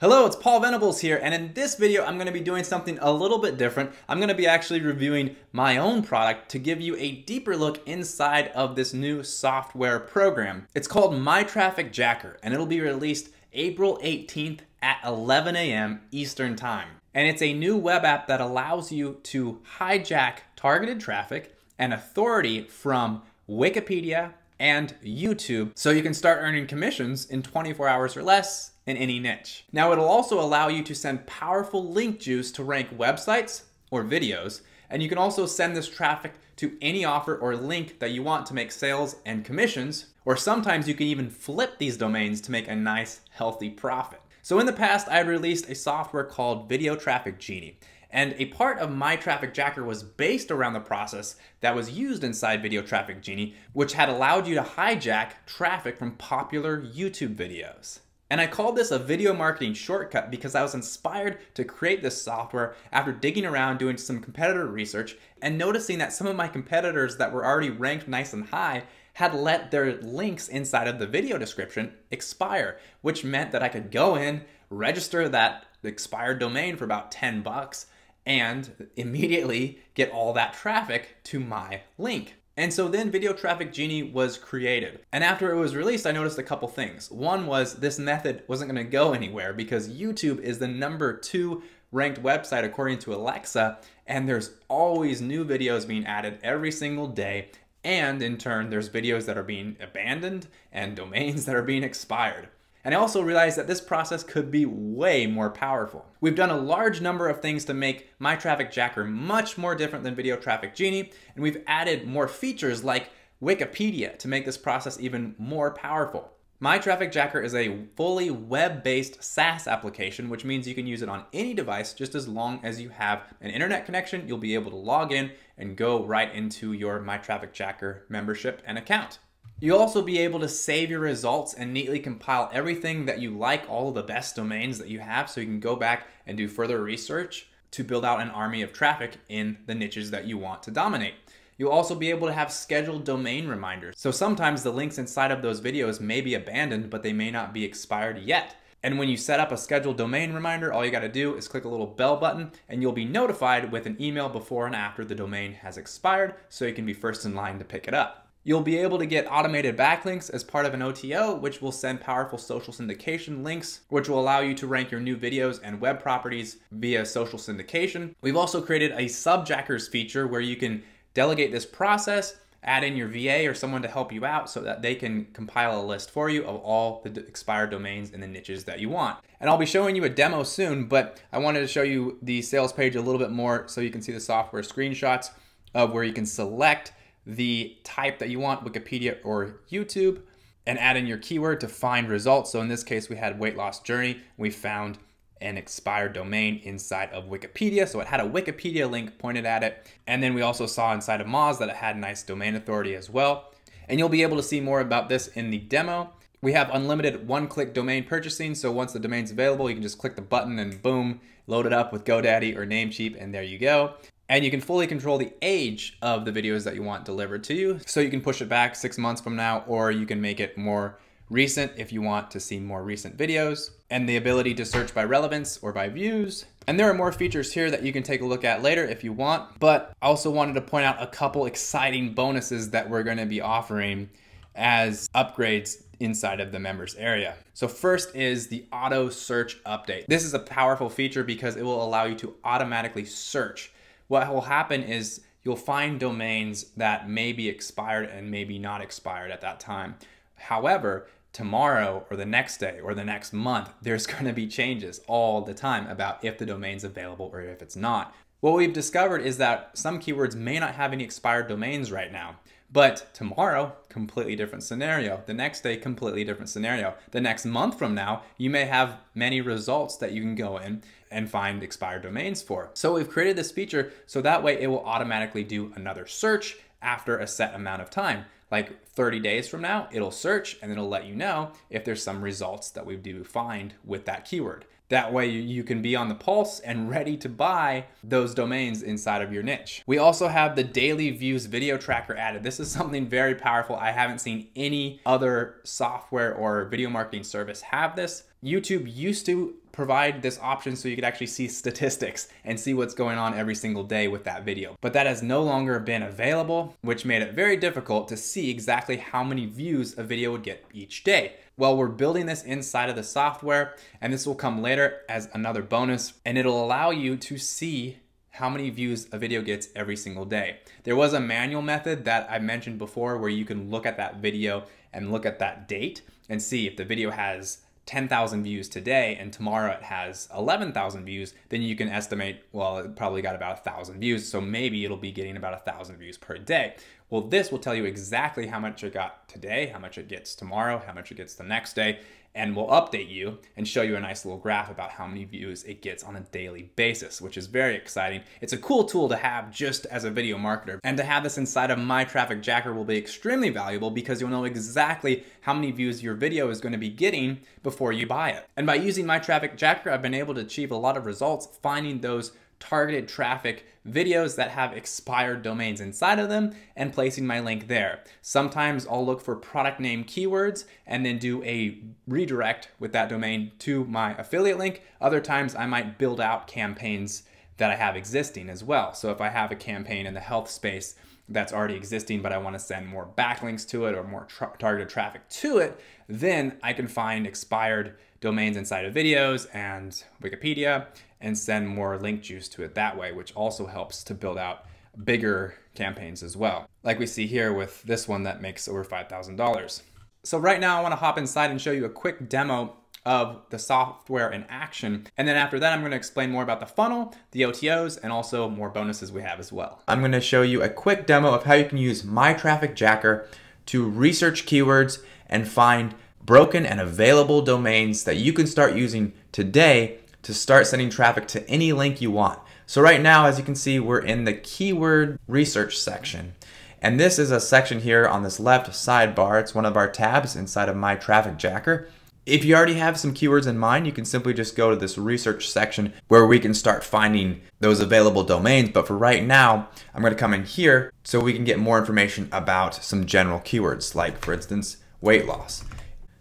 Hello, it's Paul Venables here, and in this video, I'm gonna be doing something a little bit different. I'm gonna be actually reviewing my own product to give you a deeper look inside of this new software program. It's called My Traffic Jacker, and it'll be released April 18th at 11 a.m. Eastern Time. And it's a new web app that allows you to hijack targeted traffic and authority from Wikipedia and YouTube so you can start earning commissions in 24 hours or less in any niche. Now it'll also allow you to send powerful link juice to rank websites or videos, and you can also send this traffic to any offer or link that you want to make sales and commissions, or sometimes you can even flip these domains to make a nice healthy profit. So in the past, I released a software called Video Traffic Genie, and a part of My Traffic Jacker was based around the process that was used inside Video Traffic Genie, which had allowed you to hijack traffic from popular YouTube videos. And I called this a video marketing shortcut because I was inspired to create this software after digging around doing some competitor research and noticing that some of my competitors that were already ranked nice and high had let their links inside of the video description expire, which meant that I could go in, register that expired domain for about 10 bucks, and immediately get all that traffic to my link. And so then Video Traffic Genie was created. And after it was released, I noticed a couple things. One was this method wasn't gonna go anywhere because YouTube is the number two ranked website according to Alexa, and there's always new videos being added every single day. And in turn, there's videos that are being abandoned and domains that are being expired. And I also realized that this process could be way more powerful. We've done a large number of things to make My Traffic Jacker much more different than Video Traffic Genie, and we've added more features like Wikipedia to make this process even more powerful. My Traffic Jacker is a fully web-based SaaS application, which means you can use it on any device just as long as you have an internet connection. You'll be able to log in and go right into your My Traffic Jacker membership and account. You'll also be able to save your results and neatly compile everything that you like, all of the best domains that you have, so you can go back and do further research to build out an army of traffic in the niches that you want to dominate. You'll also be able to have scheduled domain reminders. So sometimes the links inside of those videos may be abandoned, but they may not be expired yet. And when you set up a scheduled domain reminder, all you gotta do is click a little bell button and you'll be notified with an email before and after the domain has expired so you can be first in line to pick it up. You'll be able to get automated backlinks as part of an OTO, which will send powerful social syndication links, which will allow you to rank your new videos and web properties via social syndication. We've also created a subjackers feature where you can delegate this process, add in your VA or someone to help you out so that they can compile a list for you of all the expired domains in the niches that you want. And I'll be showing you a demo soon, but I wanted to show you the sales page a little bit more so you can see the software screenshots of where you can select the type that you want, Wikipedia or YouTube, and add in your keyword to find results. So in this case, we had weight loss journey. We found an expired domain inside of Wikipedia. So it had a Wikipedia link pointed at it. And then we also saw inside of Moz that it had nice domain authority as well. And you'll be able to see more about this in the demo. We have unlimited one-click domain purchasing. So once the domain's available, you can just click the button and boom, load it up with GoDaddy or Namecheap, and there you go. And you can fully control the age of the videos that you want delivered to you. So you can push it back six months from now, or you can make it more recent if you want to see more recent videos, and the ability to search by relevance or by views. And there are more features here that you can take a look at later if you want, but I also wanted to point out a couple exciting bonuses that we're gonna be offering as upgrades inside of the members area. So first is the auto search update. This is a powerful feature because it will allow you to automatically search what will happen is you'll find domains that may be expired and maybe not expired at that time. However, tomorrow or the next day or the next month, there's going to be changes all the time about if the domain's available or if it's not. What we've discovered is that some keywords may not have any expired domains right now. But tomorrow, completely different scenario. The next day, completely different scenario. The next month from now, you may have many results that you can go in and find expired domains for. So we've created this feature so that way it will automatically do another search after a set amount of time. Like 30 days from now, it'll search and it'll let you know if there's some results that we do find with that keyword. That way you can be on the pulse and ready to buy those domains inside of your niche. We also have the daily views video tracker added. This is something very powerful. I haven't seen any other software or video marketing service have this. YouTube used to provide this option so you could actually see statistics and see what's going on every single day with that video. But that has no longer been available, which made it very difficult to see exactly how many views a video would get each day. Well, we're building this inside of the software, and this will come later as another bonus, and it'll allow you to see how many views a video gets every single day. There was a manual method that I mentioned before where you can look at that video and look at that date and see if the video has 10,000 views today and tomorrow it has 11,000 views, then you can estimate, well, it probably got about 1,000 views, so maybe it'll be getting about 1,000 views per day. Well, this will tell you exactly how much it got today, how much it gets tomorrow, how much it gets the next day, and we'll update you and show you a nice little graph about how many views it gets on a daily basis, which is very exciting. It's a cool tool to have just as a video marketer. And to have this inside of My Traffic Jacker will be extremely valuable because you'll know exactly how many views your video is going to be getting before you buy it. And by using My Traffic Jacker, I've been able to achieve a lot of results finding those targeted traffic videos that have expired domains inside of them and placing my link there. Sometimes I'll look for product name keywords and then do a redirect with that domain to my affiliate link. Other times I might build out campaigns that I have existing as well. So if I have a campaign in the health space that's already existing, but I want to send more backlinks to it or more tra targeted traffic to it, then I can find expired domains inside of videos and Wikipedia and send more link juice to it that way, which also helps to build out bigger campaigns as well. Like we see here with this one that makes over $5,000. So right now I wanna hop inside and show you a quick demo of the software in action. And then after that, I'm gonna explain more about the funnel, the OTOs, and also more bonuses we have as well. I'm gonna show you a quick demo of how you can use My Traffic Jacker to research keywords and find broken and available domains that you can start using today to start sending traffic to any link you want. So right now, as you can see, we're in the keyword research section. And this is a section here on this left sidebar. It's one of our tabs inside of My Traffic Jacker. If you already have some keywords in mind, you can simply just go to this research section where we can start finding those available domains. But for right now, I'm going to come in here so we can get more information about some general keywords, like for instance, weight loss.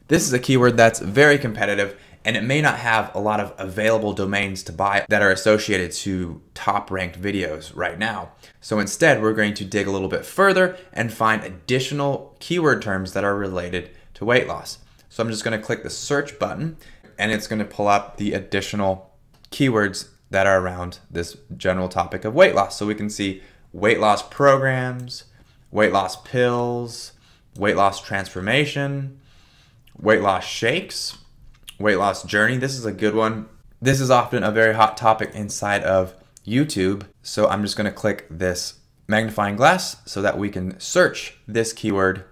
This is a keyword that's very competitive and it may not have a lot of available domains to buy that are associated to top ranked videos right now. So instead, we're going to dig a little bit further and find additional keyword terms that are related to weight loss. So I'm just going to click the search button and it's going to pull up the additional keywords that are around this general topic of weight loss. So we can see weight loss programs, weight loss pills, weight loss transformation, weight loss shakes, weight loss journey. This is a good one. This is often a very hot topic inside of YouTube. So I'm just gonna click this magnifying glass so that we can search this keyword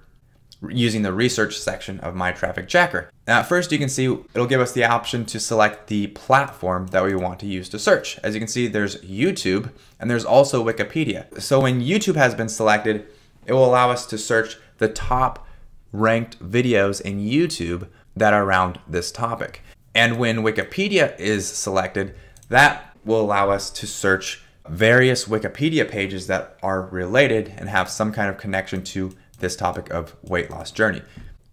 using the research section of my traffic jacker. Now first you can see it'll give us the option to select the platform that we want to use to search. As you can see there's YouTube and there's also Wikipedia. So when YouTube has been selected, it will allow us to search the top ranked videos in YouTube that are around this topic. And when Wikipedia is selected, that will allow us to search various Wikipedia pages that are related and have some kind of connection to this topic of weight loss journey.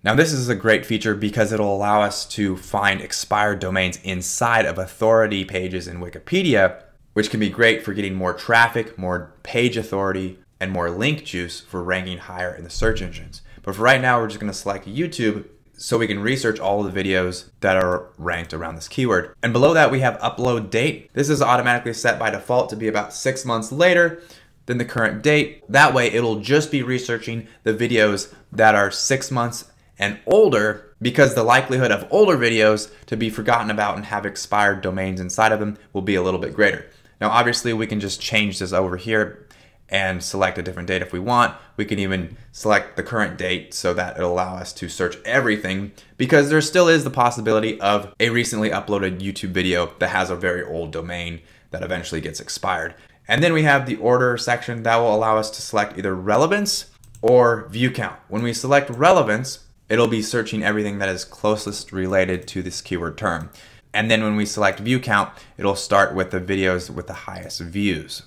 Now, this is a great feature because it'll allow us to find expired domains inside of authority pages in Wikipedia, which can be great for getting more traffic, more page authority, and more link juice for ranking higher in the search engines. But for right now, we're just gonna select YouTube so we can research all the videos that are ranked around this keyword. And below that, we have upload date. This is automatically set by default to be about six months later than the current date. That way, it'll just be researching the videos that are six months and older because the likelihood of older videos to be forgotten about and have expired domains inside of them will be a little bit greater. Now, obviously, we can just change this over here and select a different date if we want. We can even select the current date so that it'll allow us to search everything because there still is the possibility of a recently uploaded YouTube video that has a very old domain that eventually gets expired. And then we have the order section that will allow us to select either relevance or view count. When we select relevance, it'll be searching everything that is closest related to this keyword term. And then when we select view count, it'll start with the videos with the highest views.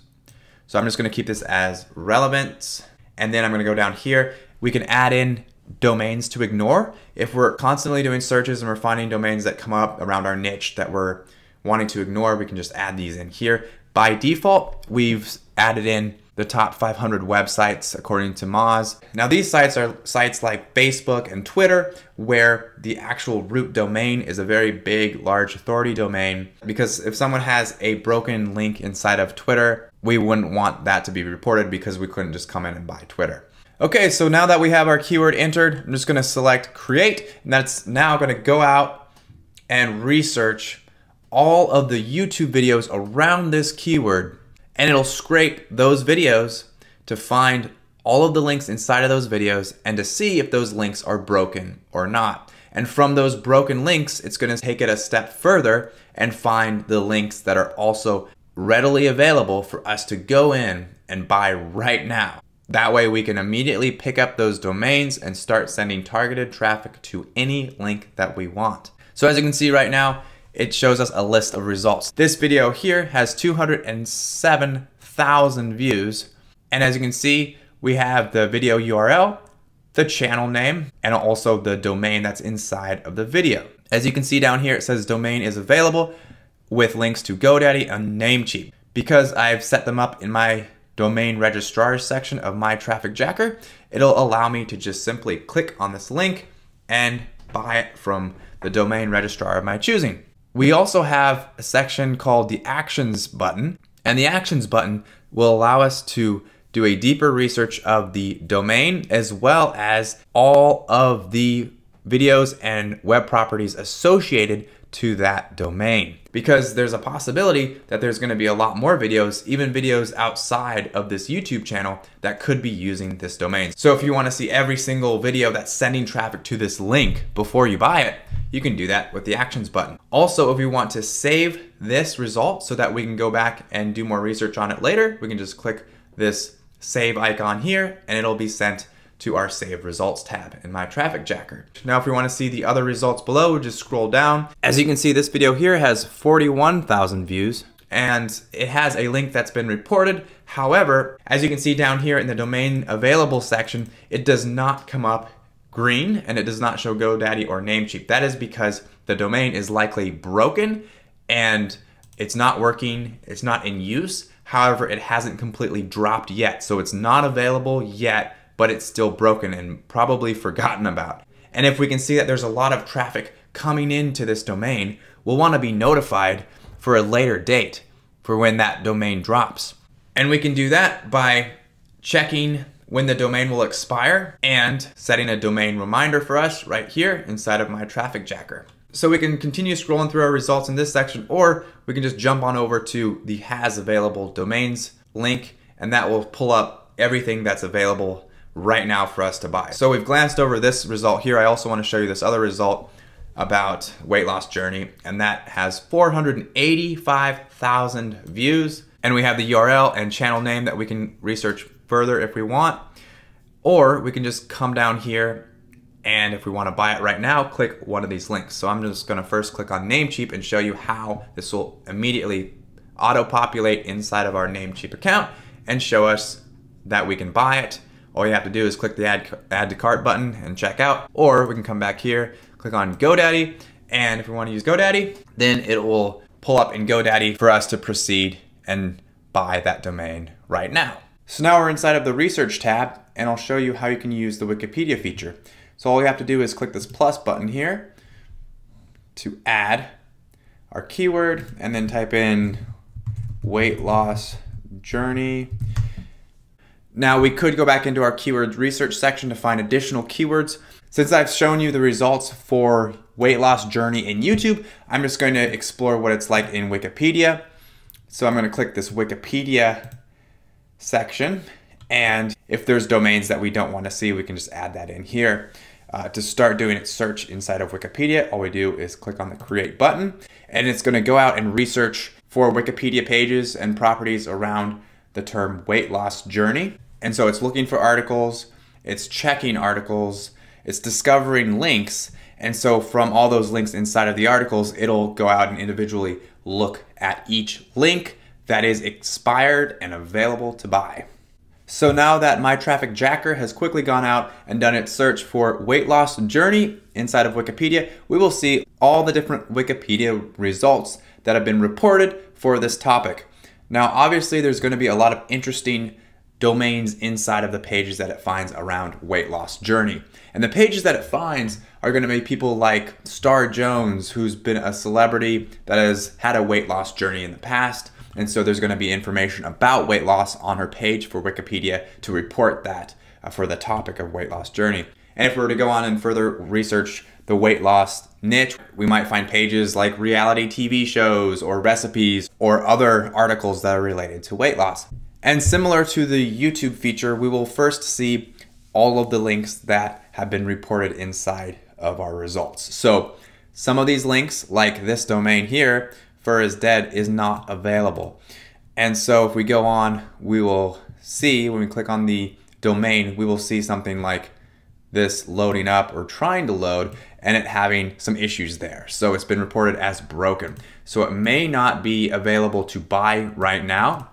So I'm just gonna keep this as relevant. And then I'm gonna go down here. We can add in domains to ignore. If we're constantly doing searches and we're finding domains that come up around our niche that we're wanting to ignore, we can just add these in here. By default, we've added in the top 500 websites according to Moz. Now these sites are sites like Facebook and Twitter where the actual root domain is a very big, large authority domain because if someone has a broken link inside of Twitter, we wouldn't want that to be reported because we couldn't just come in and buy Twitter. Okay, so now that we have our keyword entered, I'm just gonna select create, and that's now gonna go out and research all of the YouTube videos around this keyword and it'll scrape those videos to find all of the links inside of those videos and to see if those links are broken or not. And from those broken links, it's gonna take it a step further and find the links that are also readily available for us to go in and buy right now. That way we can immediately pick up those domains and start sending targeted traffic to any link that we want. So as you can see right now, it shows us a list of results. This video here has 207,000 views. And as you can see, we have the video URL, the channel name, and also the domain that's inside of the video. As you can see down here, it says domain is available with links to GoDaddy and Namecheap. Because I've set them up in my domain registrar section of my traffic jacker, it'll allow me to just simply click on this link and buy it from the domain registrar of my choosing. We also have a section called the Actions button, and the Actions button will allow us to do a deeper research of the domain as well as all of the videos and web properties associated to that domain because there's a possibility that there's going to be a lot more videos, even videos outside of this YouTube channel that could be using this domain. So if you want to see every single video that's sending traffic to this link before you buy it, you can do that with the actions button. Also, if you want to save this result so that we can go back and do more research on it later, we can just click this save icon here and it'll be sent to our Save Results tab in my Traffic Jacker. Now if we want to see the other results below, we just scroll down. As you can see, this video here has 41,000 views and it has a link that's been reported. However, as you can see down here in the domain available section, it does not come up green and it does not show GoDaddy or Namecheap. That is because the domain is likely broken and it's not working, it's not in use. However, it hasn't completely dropped yet, so it's not available yet but it's still broken and probably forgotten about. And if we can see that there's a lot of traffic coming into this domain, we'll want to be notified for a later date for when that domain drops. And we can do that by checking when the domain will expire and setting a domain reminder for us right here inside of my traffic jacker. So we can continue scrolling through our results in this section or we can just jump on over to the has available domains link and that will pull up everything that's available right now for us to buy. So we've glanced over this result here. I also want to show you this other result about weight loss journey and that has 485,000 views and we have the URL and channel name that we can research further if we want or we can just come down here and if we want to buy it right now click one of these links so I'm just going to first click on Namecheap and show you how this will immediately auto populate inside of our Namecheap account and show us that we can buy it all you have to do is click the add, add to cart button and check out, or we can come back here, click on GoDaddy, and if we want to use GoDaddy, then it will pull up in GoDaddy for us to proceed and buy that domain right now. So now we're inside of the research tab and I'll show you how you can use the Wikipedia feature. So all you have to do is click this plus button here to add our keyword and then type in weight loss journey now we could go back into our keywords research section to find additional keywords. Since I've shown you the results for weight loss journey in YouTube, I'm just going to explore what it's like in Wikipedia. So I'm going to click this Wikipedia section. And if there's domains that we don't want to see, we can just add that in here. Uh, to start doing its search inside of Wikipedia, all we do is click on the create button and it's going to go out and research for Wikipedia pages and properties around the term weight loss journey. And so it's looking for articles, it's checking articles, it's discovering links. And so from all those links inside of the articles, it'll go out and individually look at each link that is expired and available to buy. So now that my traffic jacker has quickly gone out and done its search for weight loss journey inside of Wikipedia, we will see all the different Wikipedia results that have been reported for this topic. Now, obviously, there's going to be a lot of interesting domains inside of the pages that it finds around weight loss journey. And the pages that it finds are going to be people like Star Jones, who's been a celebrity that has had a weight loss journey in the past. And so there's going to be information about weight loss on her page for Wikipedia to report that uh, for the topic of weight loss journey. And if we were to go on and further research the weight loss niche, we might find pages like reality TV shows or recipes or other articles that are related to weight loss. And similar to the YouTube feature, we will first see all of the links that have been reported inside of our results. So some of these links, like this domain here, Fur is Dead, is not available. And so if we go on, we will see, when we click on the domain, we will see something like this loading up or trying to load and it having some issues there. So it's been reported as broken. So it may not be available to buy right now,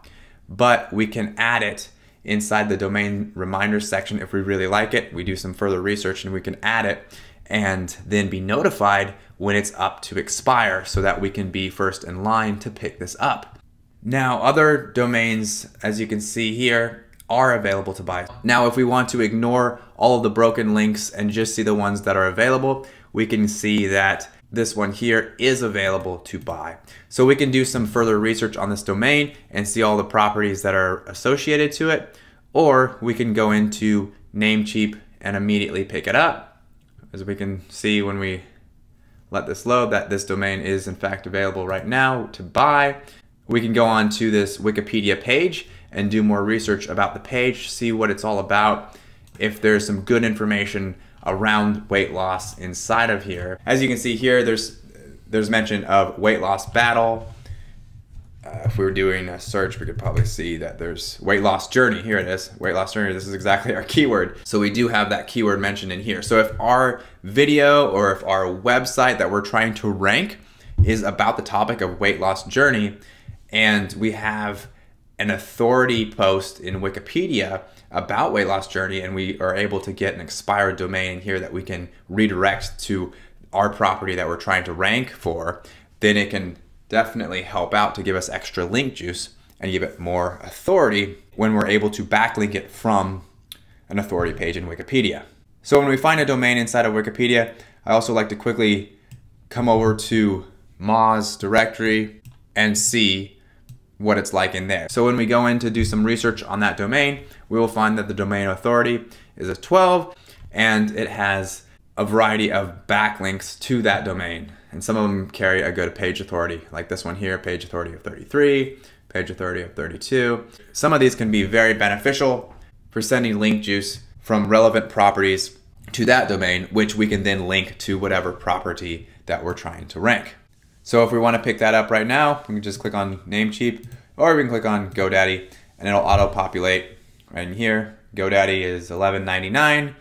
but we can add it inside the domain reminders section if we really like it. We do some further research and we can add it and then be notified when it's up to expire so that we can be first in line to pick this up. Now, other domains, as you can see here, are available to buy. Now, if we want to ignore all of the broken links and just see the ones that are available, we can see that this one here is available to buy. So we can do some further research on this domain and see all the properties that are associated to it, or we can go into Namecheap and immediately pick it up. As we can see when we let this load that this domain is in fact available right now to buy. We can go on to this Wikipedia page and do more research about the page, see what it's all about, if there's some good information around weight loss inside of here. As you can see here, there's there's mention of weight loss battle. Uh, if we were doing a search, we could probably see that there's weight loss journey. Here it is, weight loss journey. This is exactly our keyword. So we do have that keyword mentioned in here. So if our video or if our website that we're trying to rank is about the topic of weight loss journey, and we have an authority post in Wikipedia about weight loss journey and we are able to get an expired domain here that we can redirect to our property that we're trying to rank for, then it can definitely help out to give us extra link juice and give it more authority when we're able to backlink it from an authority page in Wikipedia. So when we find a domain inside of Wikipedia, I also like to quickly come over to Moz directory and see what it's like in there. So when we go in to do some research on that domain, we will find that the domain authority is a 12 and it has a variety of backlinks to that domain. And some of them carry a good page authority, like this one here, page authority of 33, page authority of 32. Some of these can be very beneficial for sending link juice from relevant properties to that domain, which we can then link to whatever property that we're trying to rank. So if we want to pick that up right now, we can just click on Namecheap or we can click on GoDaddy and it'll auto populate right here. GoDaddy is $11.99.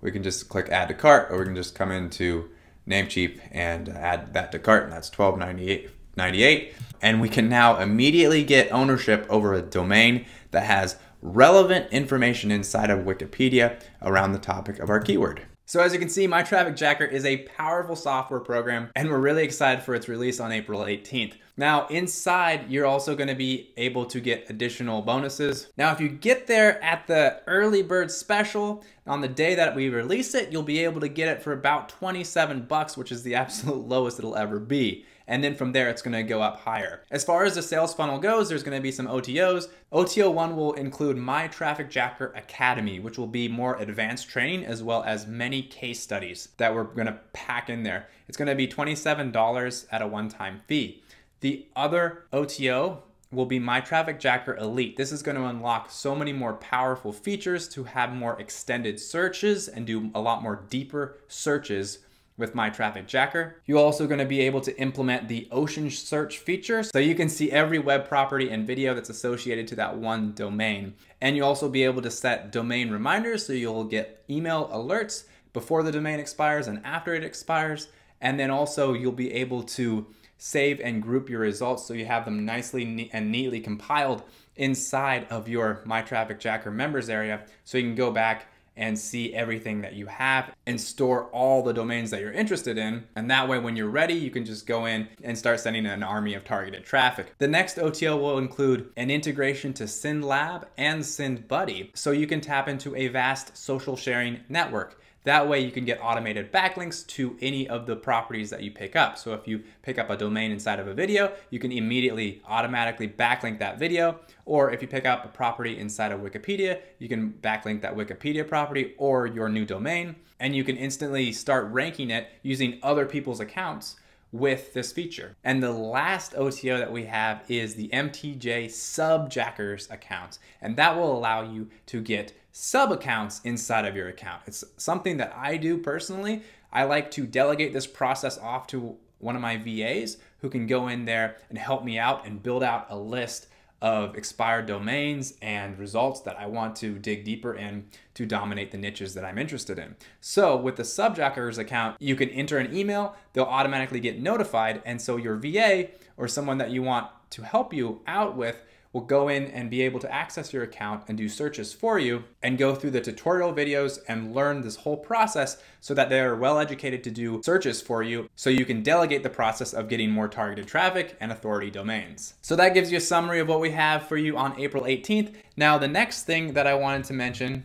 We can just click add to cart or we can just come into Namecheap and uh, add that to cart and that's $12.98. And we can now immediately get ownership over a domain that has relevant information inside of Wikipedia around the topic of our keyword. So as you can see, My Traffic Jacker is a powerful software program and we're really excited for its release on April 18th. Now inside, you're also gonna be able to get additional bonuses. Now if you get there at the early bird special, on the day that we release it, you'll be able to get it for about 27 bucks, which is the absolute lowest it'll ever be and then from there it's going to go up higher. As far as the sales funnel goes, there's going to be some OTOs. OTO 1 will include My Traffic Jacker Academy, which will be more advanced training as well as many case studies that we're going to pack in there. It's going to be $27 at a one-time fee. The other OTO will be My Traffic Jacker Elite. This is going to unlock so many more powerful features to have more extended searches and do a lot more deeper searches with My Traffic Jacker. You're also gonna be able to implement the ocean search feature so you can see every web property and video that's associated to that one domain. And you'll also be able to set domain reminders so you'll get email alerts before the domain expires and after it expires. And then also you'll be able to save and group your results so you have them nicely and neatly compiled inside of your My Traffic Jacker members area so you can go back and see everything that you have and store all the domains that you're interested in. And that way, when you're ready, you can just go in and start sending an army of targeted traffic. The next OTL will include an integration to SyndLab and SyndBuddy, so you can tap into a vast social sharing network. That way you can get automated backlinks to any of the properties that you pick up. So if you pick up a domain inside of a video, you can immediately automatically backlink that video. Or if you pick up a property inside of Wikipedia, you can backlink that Wikipedia property or your new domain. And you can instantly start ranking it using other people's accounts with this feature. And the last OTO that we have is the MTJ Subjackers account. And that will allow you to get sub accounts inside of your account. It's something that I do personally. I like to delegate this process off to one of my VAs who can go in there and help me out and build out a list of expired domains and results that I want to dig deeper in to dominate the niches that I'm interested in. So with the Subjackers account, you can enter an email, they'll automatically get notified, and so your VA or someone that you want to help you out with will go in and be able to access your account and do searches for you and go through the tutorial videos and learn this whole process so that they are well educated to do searches for you so you can delegate the process of getting more targeted traffic and authority domains. So that gives you a summary of what we have for you on April 18th. Now, the next thing that I wanted to mention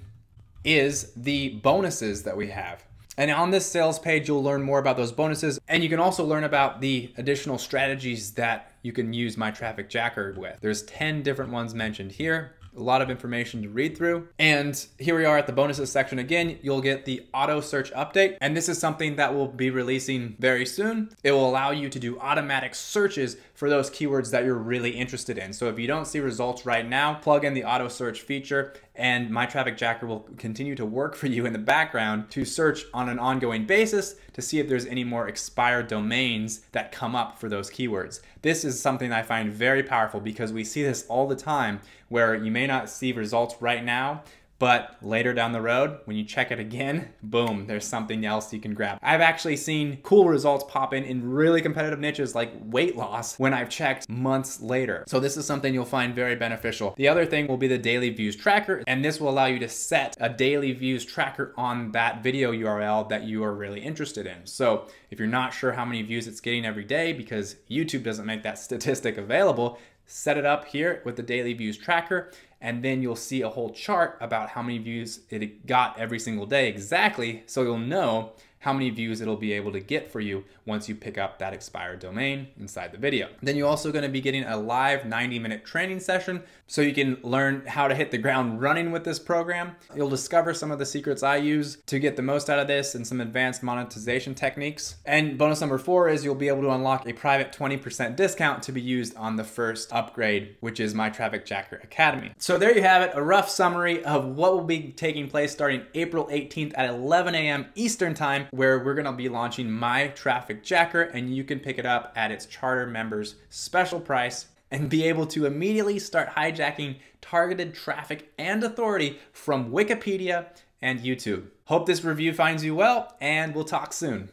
is the bonuses that we have. And on this sales page, you'll learn more about those bonuses. And you can also learn about the additional strategies that you can use my traffic jacker with. There's 10 different ones mentioned here a lot of information to read through. And here we are at the bonuses section again. You'll get the auto search update. And this is something that we'll be releasing very soon. It will allow you to do automatic searches for those keywords that you're really interested in. So if you don't see results right now, plug in the auto search feature and my traffic jacker will continue to work for you in the background to search on an ongoing basis to see if there's any more expired domains that come up for those keywords. This is something I find very powerful because we see this all the time where you may not see results right now, but later down the road, when you check it again, boom, there's something else you can grab. I've actually seen cool results pop in in really competitive niches like weight loss when I've checked months later. So this is something you'll find very beneficial. The other thing will be the daily views tracker, and this will allow you to set a daily views tracker on that video URL that you are really interested in. So if you're not sure how many views it's getting every day because YouTube doesn't make that statistic available, set it up here with the daily views tracker and then you'll see a whole chart about how many views it got every single day. Exactly so you'll know how many views it'll be able to get for you once you pick up that expired domain inside the video. Then you're also gonna be getting a live 90 minute training session so you can learn how to hit the ground running with this program. You'll discover some of the secrets I use to get the most out of this and some advanced monetization techniques. And bonus number four is you'll be able to unlock a private 20% discount to be used on the first upgrade, which is my Traffic Jacker Academy. So there you have it, a rough summary of what will be taking place starting April 18th at 11 a.m. Eastern Time where we're gonna be launching My Traffic Jacker and you can pick it up at its charter members special price and be able to immediately start hijacking targeted traffic and authority from Wikipedia and YouTube. Hope this review finds you well and we'll talk soon.